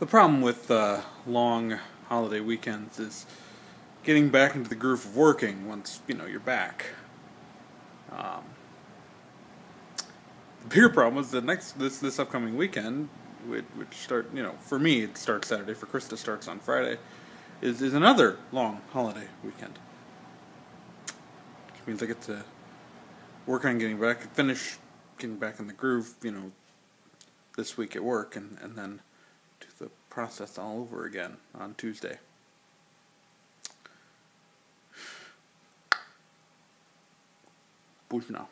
The problem with uh, long holiday weekends is getting back into the groove of working once you know you're back. Um, the bigger problem is the next this this upcoming weekend, which, which start you know for me it starts Saturday for Krista starts on Friday, is is another long holiday weekend. Which means I get to work on getting back, finish getting back in the groove, you know, this week at work, and and then do the process all over again on Tuesday. Późno.